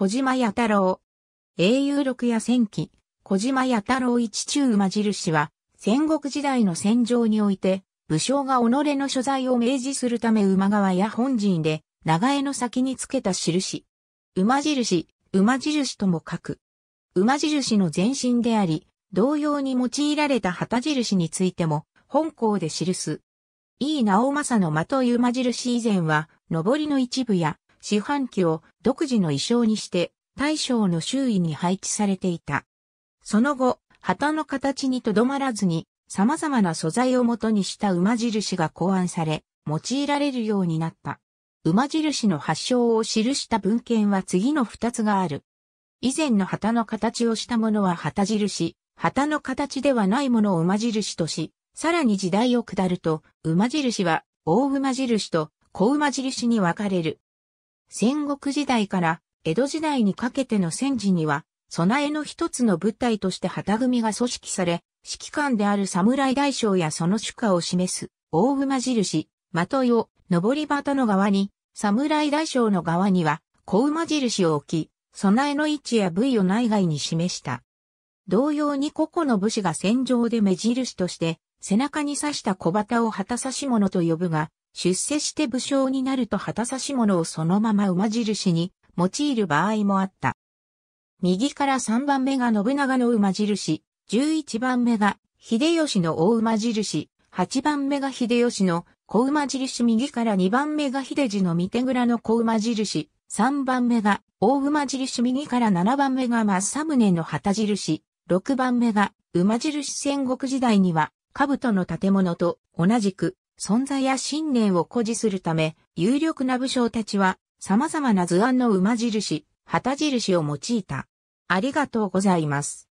小島弥太郎。英雄録や戦記、小島弥太郎一中馬印は、戦国時代の戦場において、武将が己の所在を明示するため馬川や本陣で、長江の先につけた印。馬印、馬印とも書く。馬印の前身であり、同様に用いられた旗印についても、本校で記す。井伊直政の的馬印以前は、上りの一部や四半旗を独自の衣装にして、大将の周囲に配置されていた。その後、旗の形にとどまらずに、様々な素材をもとにした馬印が考案され、用いられるようになった。馬印の発祥を記した文献は次の二つがある。以前の旗の形をしたものは旗印、旗の形ではないものを馬印とし、さらに時代を下ると、馬印は大馬印と小馬印に分かれる。戦国時代から江戸時代にかけての戦時には、備えの一つの部隊として旗組が組織され、指揮官である侍大将やその主家を示す大馬印、的よ、上り旗の側に、侍大将の側には小馬印を置き、備えの位置や部位を内外に示した。同様に個々の武士が戦場で目印として、背中に刺した小旗を旗差し物と呼ぶが、出世して武将になると旗差し物をそのまま馬印に用いる場合もあった。右から3番目が信長の馬印、11番目が秀吉の大馬印、8番目が秀吉の小馬印。右から2番目が秀治の御手蔵の小馬印、3番目が大馬印。右から7番目が正宗の旗印、6番目が馬印。戦国時代には兜の建物と同じく存在や信念を誇示するため有力な武将たちは様々な図案の馬印、旗印を用いた。ありがとうございます。